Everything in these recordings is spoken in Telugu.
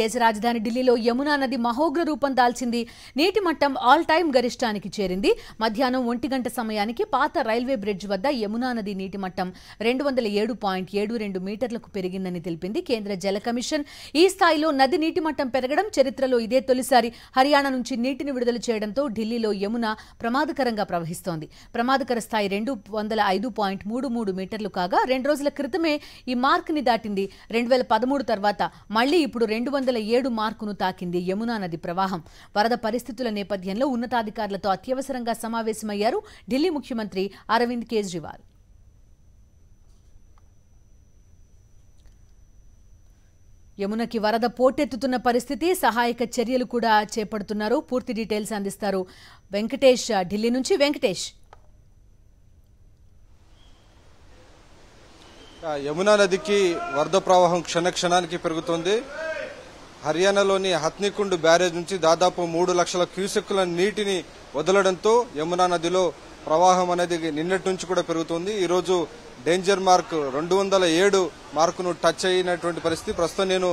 దేశ రాజధాని ఢిల్లీలో యమునా నది మహోగ్ర రూపం దాల్చింది. నీటి మట్టం ఆల్ టైమ్ గరిష్టానికి చేరింది. మధ్యాహ్నం ఒంటి గంట సమయానికి పాత రైల్వే బ్రిడ్జ్ వద్ద యమునా నది నీటి మట్టం రెండు వందల ఏడు పాయింట్ ఏడు రెండు మీటర్లకు పెరిగిందని తెలిపింది కేంద్ర జల కమిషన్. ఈ స్థాయిలో నది నీటి మట్టం పెరగడం చరిత్రలో ఇదే తొలిసారి. హర్యానా నుంచి నీటిని విడుదల చేయడంతో ఢిల్లీలో యమున ప్రమాదకరంగా ప్రవహిస్తోంది. ప్రమాదకర స్థాయి రెండు వందల ఐదు పాయింట్ మూడు మూడు మీటర్లు కాగా రెండు రోజుల క్రితమే ఈ మార్కుని దాటింది. రెండు వేల పదమూడు తర్వాత మళ్ళీ ఇప్పుడు రెండు వందల వందల ఏడు మార్కును తాకింది యమునా నది ప్రవాహం. వరద పరిస్థితుల నేపథ్యంలో ఉన్నతాధికారులతో అత్యవసరంగా సమావేశమయ్యారు ఢిల్లీ ముఖ్యమంత్రి అరవింద్ కేజ్రీవాల్. యమునకి వరద పోటెత్తుతున్న పరిస్థితి సహాయక చర్యలు కూడా చేపడుతున్నారు పూర్తి డీటెయిల్స్ అందిస్తారు వెంకటేష్ ఢిల్లీ నుంచి వెంకటేష్. యమునా నదికి వరద ప్రవాహం క్షణ క్షణానికి పెరుగుతోంది. హర్యానాలోని హత్నికుండ్ బ్యారేజ్ నుంచి దాదాపు మూడు లక్షల క్యూసెక్కుల నీటిని వదలడంతో యమునా నదిలో ప్రవాహం అనేది నిన్నటి నుంచి కూడా పెరుగుతుంది. ఈరోజు డేంజర్ మార్క్ రెండు వందల ఏడు మార్కును టచ్ అయినటువంటి పరిస్థితి. ప్రస్తుతం నేను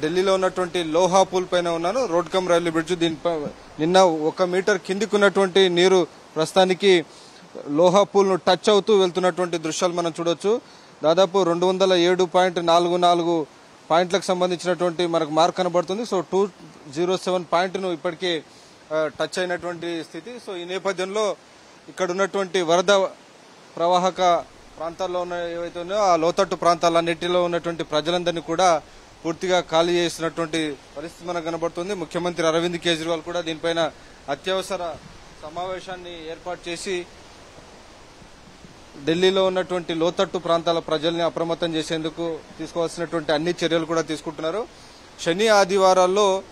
ఢిల్లీలో ఉన్నటువంటి లోహా పూల్ పైన ఉన్నాను. రోడ్ కమ్ రైల్వే బ్రిడ్జ్ దీనిపై నిన్న ఒక మీటర్ కిందికి ఉన్నటువంటి నీరు ప్రస్తుతానికి లోహా పూల్ను టచ్ అవుతూ వెళ్తున్నటువంటి దృశ్యాలు మనం చూడొచ్చు. దాదాపు రెండు వందల ఏడు పాయింట్ నాలుగు నాలుగు పాయింట్లకు సంబంధించినటువంటి మనకు మార్క్ కనబడుతుంది. సో టూ జీరో సెవెన్ పాయింట్ను ఇప్పటికే టచ్ అయినటువంటి స్థితి. సో ఈ నేపథ్యంలో ఇక్కడ ఉన్నటువంటి వరద ప్రవాహక ప్రాంతాల్లో ఉన్న ఏవైతే ఉన్నాయో ఆ లోతట్టు ప్రాంతాలన్నింటిలో ఉన్నటువంటి ప్రజలందరినీ కూడా పూర్తిగా ఖాళీ చేసినటువంటి పరిస్థితి మనకు కనబడుతుంది. ముఖ్యమంత్రి అరవింద్ కేజ్రీవాల్ కూడా దీనిపైన అత్యవసర సమావేశాన్ని ఏర్పాటు చేసి ఢిల్లీలో ఉన్నటువంటి లోతట్టు ప్రాంతాల ప్రజల్ని అప్రమత్తం చేసేందుకు తీసుకోవాల్సినటువంటి అన్ని చర్యలు కూడా తీసుకుంటున్నారు. శని ఆదివారాల్లో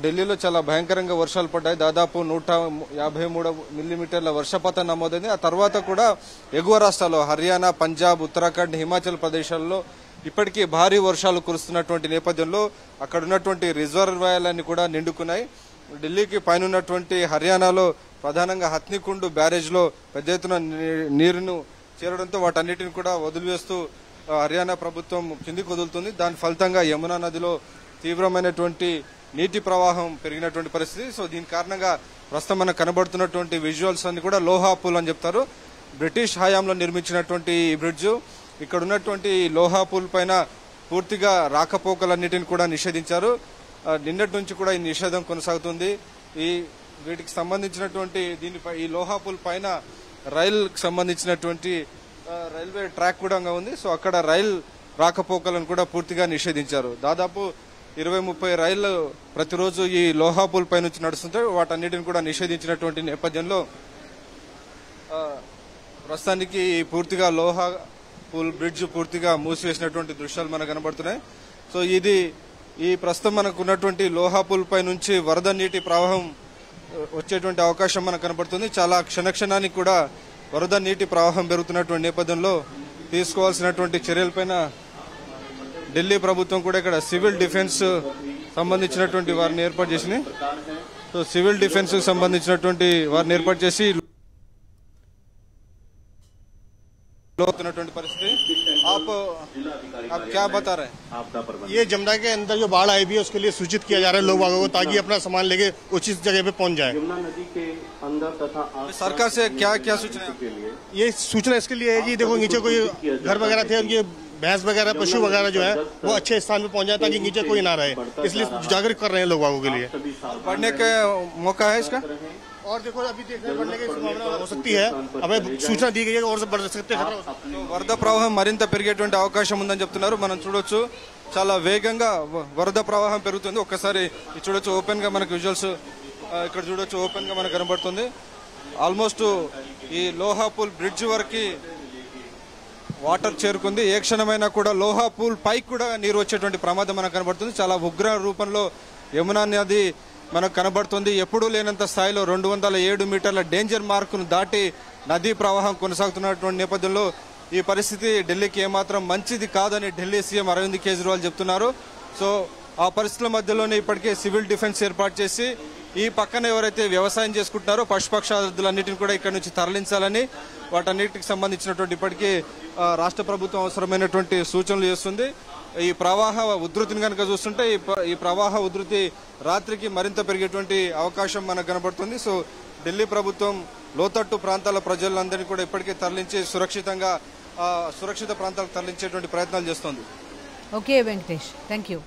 ఢిల్లీలో చాలా భయంకరంగా వర్షాలు పడ్డాయి. దాదాపు నూట యాభై మూడు మిల్లీమీటర్ల వర్షపాతం నమోదైంది. ఆ తర్వాత కూడా ఎగువ రాష్ట్రాల్లో హర్యానా పంజాబ్ ఉత్తరాఖండ్ హిమాచల్ ప్రదేశాల్లో ఇప్పటికీ భారీ వర్షాలు కురుస్తున్నటువంటి నేపథ్యంలో అక్కడ ఉన్నటువంటి రిజర్వాయర్లన్నీ కూడా నిండుకున్నాయి. ఢిల్లీకి పైన ఉన్నటువంటి హర్యానాలో ప్రధానంగా హత్నికుండు బ్యారేజ్లో పెద్ద ఎత్తున నీ- నీరును చేరడంతో వాటన్నిటిని కూడా వదిలివేస్తూ హర్యానా ప్రభుత్వం కిందికి వదులుతుంది. దాని ఫలితంగా యమునా నదిలో తీవ్రమైనటువంటి నీటి ప్రవాహం పెరిగినటువంటి పరిస్థితి. సో దీని కారణంగా ప్రస్తుతం మనకు కనబడుతున్నటువంటి విజువల్స్ అన్ని కూడా లోహా పూల్ అని చెప్తారు. బ్రిటిష్ హయాంలో నిర్మించినటువంటి ఈ బ్రిడ్జ్ ఇక్కడ ఉన్నటువంటి లోహా పూల్ పైన పూర్తిగా రాకపోకలన్నిటిని కూడా నిషేధించారు. నిన్నటి నుంచి కూడా ఈ నిషేధం కొనసాగుతుంది. ఈ వీటికి సంబంధించినటువంటి దీనిపై ఈ లోహా పూల్ పైన రైలుకు సంబంధించినటువంటి రైల్వే ట్రాక్ కూడా ఉంది. సో అక్కడ రైల్ రాకపోకలను కూడా పూర్తిగా నిషేధించారు. దాదాపు ఇరవై ముప్పై రైళ్ళు ప్రతిరోజు ఈ లోహాపూల్ పై నుంచి నడుస్తుంటాయి వాటన్నిటిని కూడా నిషేధించినటువంటి నేపథ్యంలో ప్రస్తుతానికి పూర్తిగా లోహా పూల్ బ్రిడ్జ్ పూర్తిగా మూసివేసినటువంటి దృశ్యాలు మనకు కనబడుతున్నాయి. సో ఇది ఈ ప్రస్తుతం మనకు ఉన్నటువంటి పై నుంచి వరద నీటి ప్రవాహం వచ్చేటువంటి అవకాశం మనకు కనబడుతుంది. చాలా క్షణక్షణానికి కూడా వరద నీటి ప్రవాహం పెరుగుతున్నటువంటి నేపథ్యంలో తీసుకోవాల్సినటువంటి చర్యలపైన ఢిల్లీ ప్రభుత్వం కూడా ఇక్కడ సివిల్ డిఫెన్స్ సంబంధించినటువంటి వారిని ఏర్పాటు చేసింది. సో సివిల్ డిఫెన్సుకు సంబంధించినటువంటి వారిని ఏర్పాటు చేసి आप आप क्या बता रहे हैं? ये जमुना के अंदर जो बाढ़ आई भी है उसके लिए सूचित किया जा रहा है लोग बागों को ताकि अपना सामान लेके उचित जगह पे पहुँच जाए। यमुना नदी के अंदर तथा सरकार से क्या क्या सूचना? के लिए ये सूचना इसके लिए है जी देखो नीचे कोई घर वगैरह थे उनके भैंस वगैरह पशु वगैरह जो है वो अच्छे स्थान पे पहुँच जाए ताकि नीचे कोई ना रहे। इसलिए जागरूक कर रहे हैं लोग बागों के लिए। पढ़ने का मौका है इसका? और देखो अभी देखने बढ़ने की संभावना हो सकती है हमें सूचना दी गई है और से बढ़ सकते हैं खतरा हो सकता है। వరద ప్రవాహం మరింత పెరిగేటువంటి అవకాశం ఉందని చెప్తున్నారు మనం చూడొచ్చు చాలా వేగంగా వ- వరద ప్రవాహం పెరుగుతుంది ఒక్కసారి ఇది చూడొచ్చు ఓపెన్ గా మనకు విజువల్స్ ఇక్కడ చూడొచ్చు ఓపెన్ గా మనకు కనబడుతుంది ఆల్మోస్ట్ ఈ లోహాపూల్ బ్రిడ్జ్ వరకు వాటర్ చేరుకుంది ఏ క్షణమైనా కూడా లోహా పూల్ పైకి కూడా నీరు వచ్చేటువంటి ప్రమాదం మనకు కనబడుతుంది చాలా ఉగ్ర రూపంలో యమునా నది మనకు కనబడుతుంది. ఎప్పుడూ లేనంత స్థాయిలో రెండు వందల ఏడు మీటర్ల డేంజర్ మార్కును దాటి నదీ ప్రవాహం కొనసాగుతున్నటువంటి నేపథ్యంలో ఈ పరిస్థితి ఢిల్లీకి ఏమాత్రం మంచిది కాదని ఢిల్లీ సీఎం అరవింద్ కేజ్రీవాల్ చెప్తున్నారు. సో ఆ పరిస్థితుల మధ్యలోనే ఇప్పటికే సివిల్ డిఫెన్స్ ఏర్పాటు చేసి ఈ పక్కన ఎవరైతే వ్యవసాయం చేసుకుంటున్నారో పశుపక్షాదులన్నిటిని కూడా ఇక్కడ నుంచి తరలించాలని వాటన్నిటికి సంబంధించినటువంటి ఇప్పటికీ రాష్ట్ర ప్రభుత్వం అవసరమైనటువంటి సూచనలు చేస్తుంది. ఈ ప్రవాహ ఉధృతిని కనుక చూస్తుంటే ఈ ఈ ప్రవాహ ఉధృతి రాత్రికి మరింత పెరిగేటువంటి అవకాశం మనకు కనబడుతుంది. సో ఢిల్లీ ప్రభుత్వం లోతట్టు ప్రాంతాల ప్రజలందరినీ కూడా ఇప్పటికే తరలించి సురక్షితంగా సురక్షిత ప్రాంతాలకు తరలించేటువంటి ప్రయత్నాలు చేస్తోంది. ఓకే వెంకటేష్. Thank you